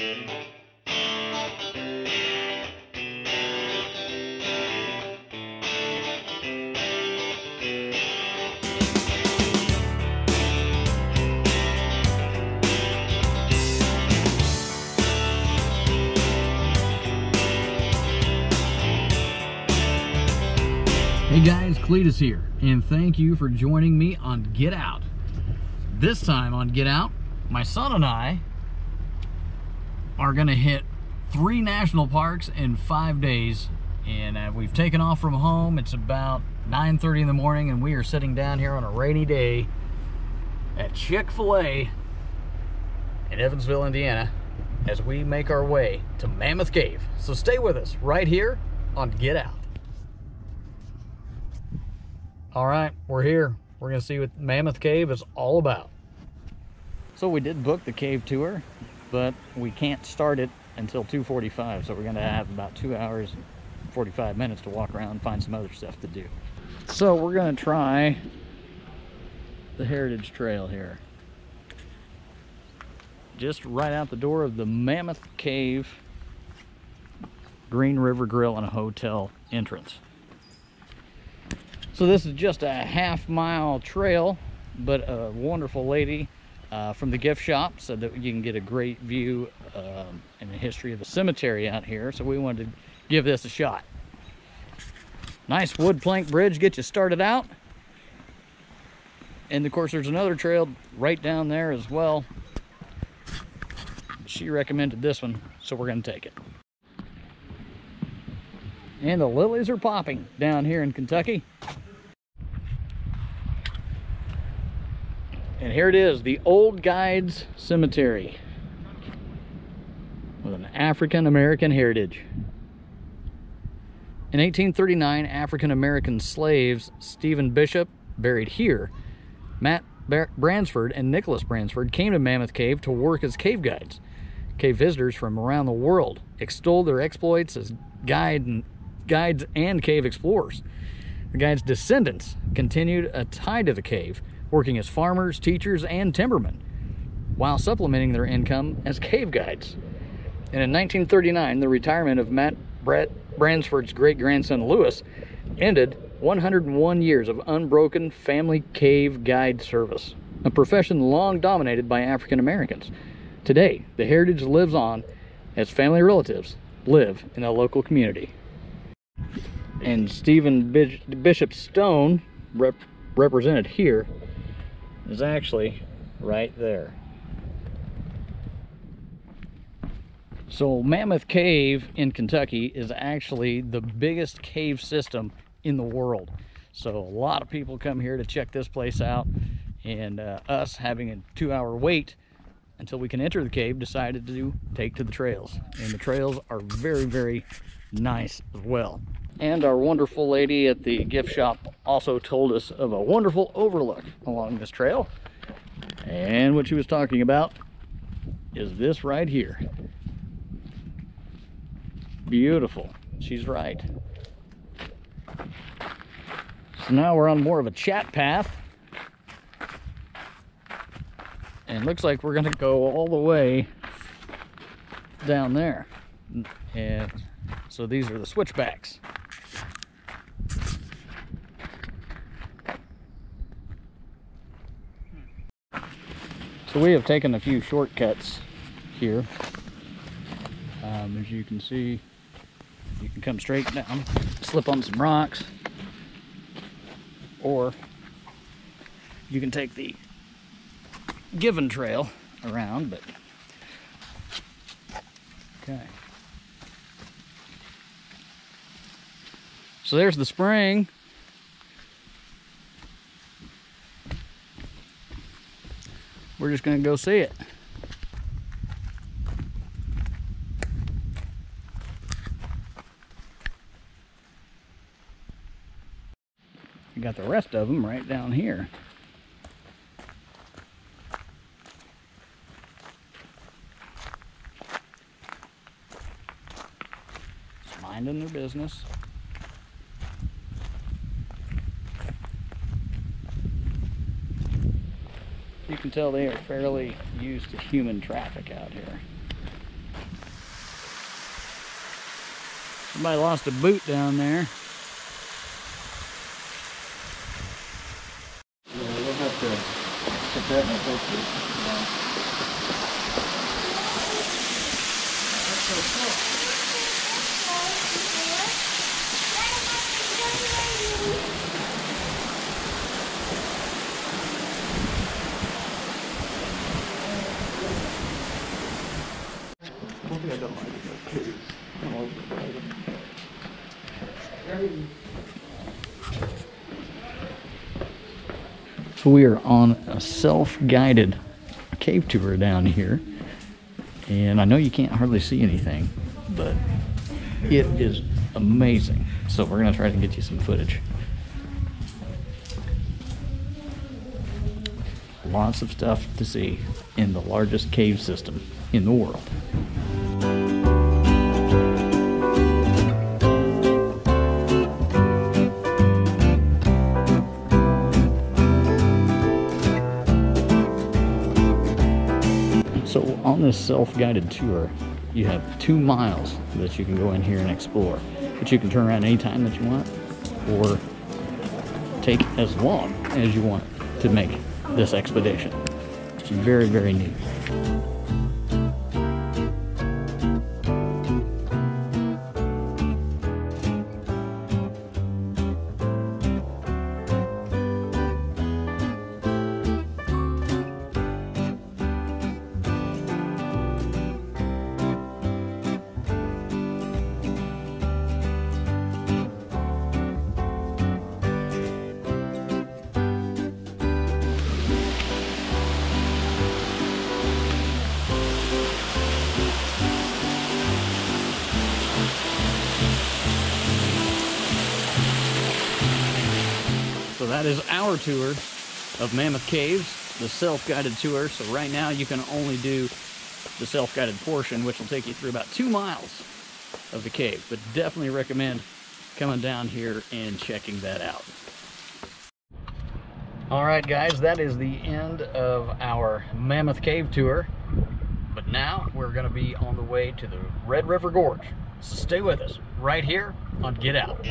Hey guys, Cletus here, and thank you for joining me on Get Out. This time on Get Out, my son and I are gonna hit three national parks in five days, and uh, we've taken off from home. It's about 9.30 in the morning, and we are sitting down here on a rainy day at Chick-fil-A in Evansville, Indiana, as we make our way to Mammoth Cave. So stay with us right here on Get Out. All right, we're here. We're gonna see what Mammoth Cave is all about. So we did book the cave tour, but we can't start it until 2.45, so we're gonna have about two hours, and 45 minutes to walk around and find some other stuff to do. So we're gonna try the Heritage Trail here. Just right out the door of the Mammoth Cave Green River Grill and a Hotel entrance. So this is just a half mile trail, but a wonderful lady uh, from the gift shop so that you can get a great view um, and the history of the cemetery out here. So we wanted to give this a shot. Nice wood plank bridge, get you started out. And of course there's another trail right down there as well. She recommended this one, so we're gonna take it. And the lilies are popping down here in Kentucky. And here it is, the Old Guides Cemetery with an African American heritage. In 1839, African American slaves Stephen Bishop, buried here, Matt Bransford and Nicholas Bransford came to Mammoth Cave to work as cave guides. Cave visitors from around the world extolled their exploits as guide and, guides and cave explorers. The guides' descendants continued a tie to the cave, working as farmers, teachers, and timbermen, while supplementing their income as cave guides. And in 1939, the retirement of Matt Brett Bransford's great-grandson Lewis ended 101 years of unbroken family cave guide service, a profession long dominated by African Americans. Today, the heritage lives on as family relatives live in the local community. And Stephen Bishop Stone, rep represented here, is actually right there. So Mammoth Cave in Kentucky is actually the biggest cave system in the world. So a lot of people come here to check this place out and uh, us having a two hour wait until we can enter the cave decided to take to the trails. And the trails are very, very nice as well. And our wonderful lady at the gift shop also told us of a wonderful overlook along this trail. And what she was talking about is this right here. Beautiful. She's right. So now we're on more of a chat path. And looks like we're gonna go all the way down there. And so these are the switchbacks. So we have taken a few shortcuts here. Um, as you can see, you can come straight down, slip on some rocks, or you can take the given trail around, but okay. So there's the spring. We're just to go see it. You got the rest of them right down here. minding their business. You can tell they are fairly used to human traffic out here. Somebody lost a boot down there. Yeah, we'll have to put that in the picture. So we are on a self-guided cave tour down here. And I know you can't hardly see anything, but it is amazing. So we're gonna try to get you some footage. Lots of stuff to see in the largest cave system in the world. On this self-guided tour, you have two miles that you can go in here and explore. But you can turn around anytime that you want or take as long as you want to make this expedition. It's very, very neat. That is our tour of Mammoth Caves, the self-guided tour. So right now you can only do the self-guided portion, which will take you through about two miles of the cave. But definitely recommend coming down here and checking that out. All right, guys, that is the end of our Mammoth Cave tour. But now we're going to be on the way to the Red River Gorge. So stay with us right here on Get Out.